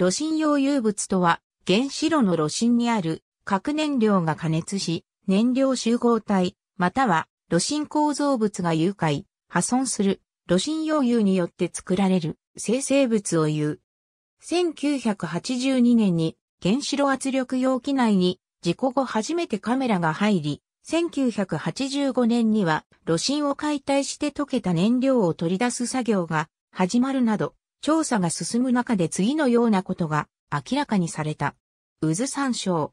炉心溶融物とは、原子炉の炉心にある核燃料が加熱し、燃料集合体、または炉心構造物が融解、破損する、炉心溶融によって作られる生成物を言う。1982年に原子炉圧力容器内に事故後初めてカメラが入り、1985年には炉心を解体して溶けた燃料を取り出す作業が始まるなど、調査が進む中で次のようなことが明らかにされた。下図参照。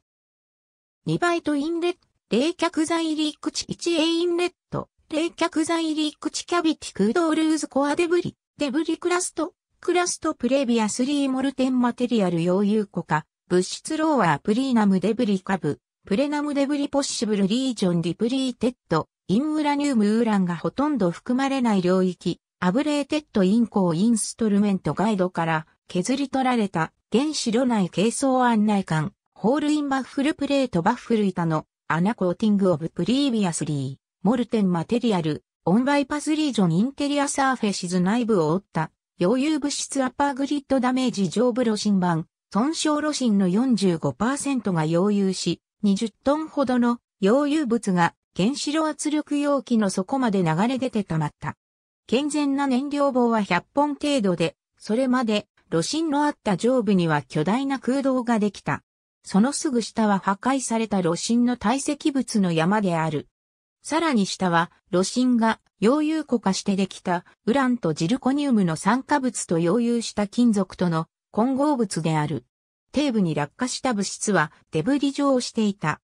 2B inlet、冷却剤入り口 1A inlet、冷却剤入り口 cavity 空洞 loose core debris、デブリ crust、クラスト previously molten material 溶融固化物質 lower plenum debris 下部プレナムデブリ possible region depleted in uranium ウランがほとんど含まれない領域、 ablated incore instrument guide から削り取られた原子炉内計装案内管、hole in baffle plate バッフル板の穴 coating of previously molten mate rial on bypass region interior surfaces 内部を覆った溶融物質 upper grid damage 上部炉心板、損傷炉心の45%が溶融し、20トンほどの溶融物が原子炉圧力容器の底まで流れ出て溜まった。健全な燃料棒は100本程度で、それまで炉心のあった上部には巨大な空洞ができた。そのすぐ下は破壊された炉心の堆積物の山である。さらに下は、炉心が溶融固化してできたウランとジルコニウムの酸化物と溶融した金属との混合物である。底部に落下した物質はデブリ状をしていた。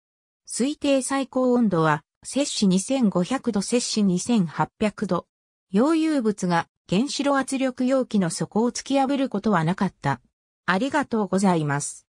推定最高温度は摂氏2500度摂氏2800度。溶融物が原子炉圧力容器の底を突き破ることはなかった。ありがとうございます。